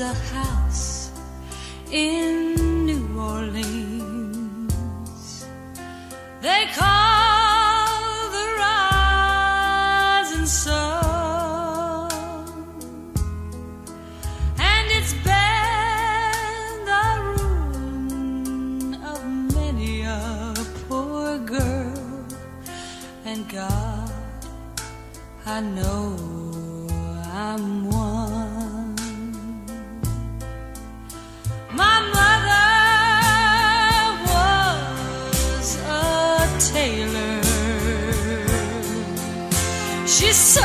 a house in New Orleans. They call the rising sun, and it's been the ruin of many a poor girl. And God, I know I'm one. She sewed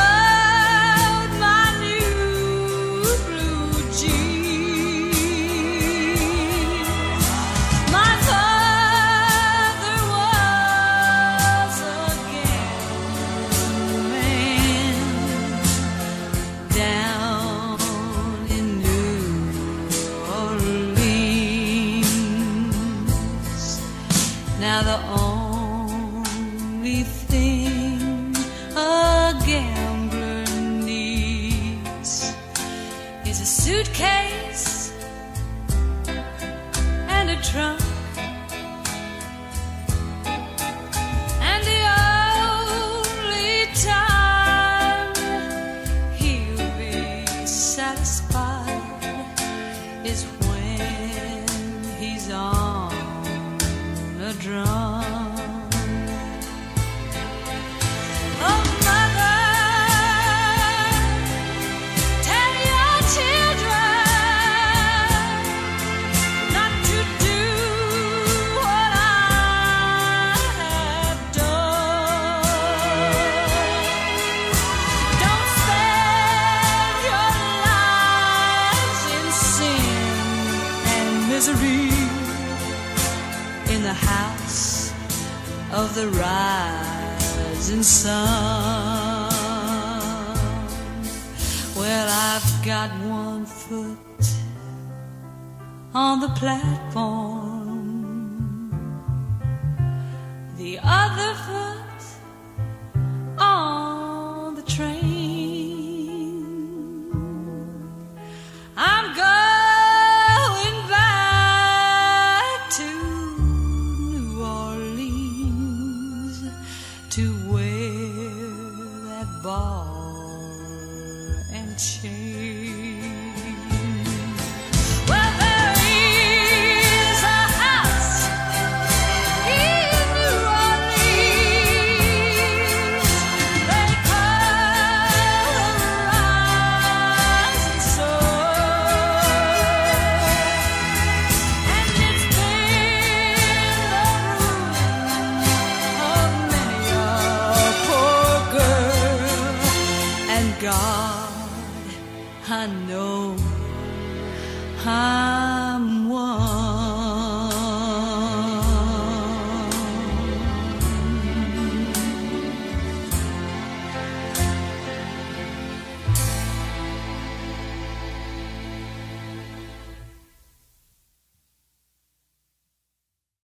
my new blue jeans. Suitcase and a trunk. And the only time he'll be satisfied is when he's on a drum. House of the rising sun. Well, I've got one foot on the platform, the other foot to wear that ball and chain. I know. I